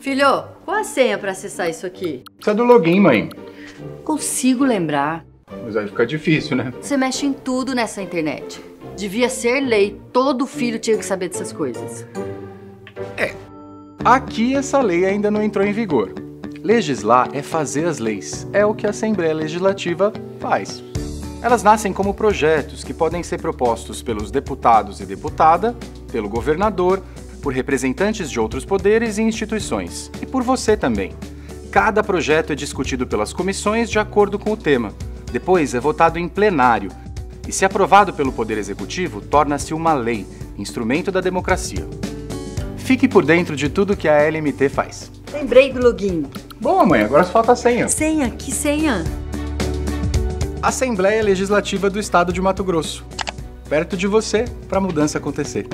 Filho, qual a senha pra acessar isso aqui? Precisa do login, mãe. Consigo lembrar. Mas aí fica difícil, né? Você mexe em tudo nessa internet. Devia ser lei, todo filho tinha que saber dessas coisas. Aqui essa lei ainda não entrou em vigor. Legislar é fazer as leis. É o que a Assembleia Legislativa faz. Elas nascem como projetos que podem ser propostos pelos deputados e deputada, pelo governador, por representantes de outros poderes e instituições, e por você também. Cada projeto é discutido pelas comissões de acordo com o tema. Depois é votado em plenário. E se aprovado pelo Poder Executivo, torna-se uma lei, instrumento da democracia. Fique por dentro de tudo que a LMT faz. Lembrei do login. Boa, mãe, agora só falta a senha. Senha? Que senha? Assembleia Legislativa do Estado de Mato Grosso. Perto de você, para a mudança acontecer.